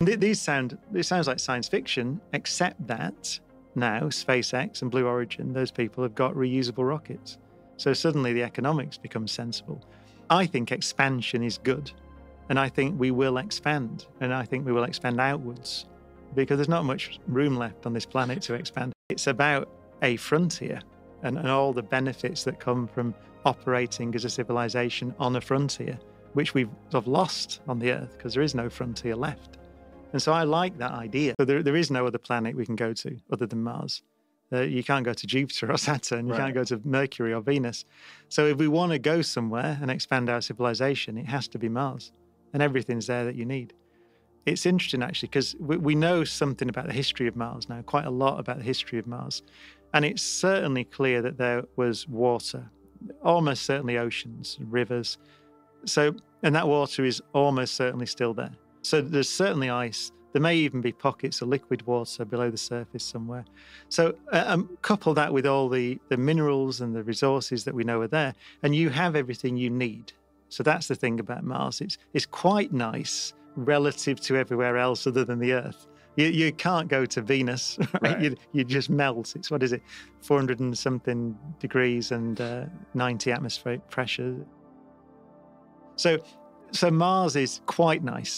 These sound it sounds like science fiction, except that now SpaceX and Blue Origin, those people have got reusable rockets. So suddenly the economics become sensible. I think expansion is good. And I think we will expand. And I think we will expand outwards because there's not much room left on this planet to expand. It's about a frontier and, and all the benefits that come from operating as a civilization on a frontier, which we've sort of lost on the Earth because there is no frontier left. And so I like that idea. So there, there is no other planet we can go to other than Mars. Uh, you can't go to Jupiter or Saturn. You right. can't go to Mercury or Venus. So if we want to go somewhere and expand our civilization, it has to be Mars. And everything's there that you need. It's interesting actually because we, we know something about the history of Mars now, quite a lot about the history of Mars. And it's certainly clear that there was water, almost certainly oceans, rivers. So, and that water is almost certainly still there. So there's certainly ice. There may even be pockets of liquid water below the surface somewhere. So uh, um, couple that with all the, the minerals and the resources that we know are there, and you have everything you need. So that's the thing about Mars. It's, it's quite nice relative to everywhere else other than the Earth. You, you can't go to Venus, right? right. You, you just melt. It's what is it, 400 and something degrees and uh, 90 atmospheric pressure. So, so Mars is quite nice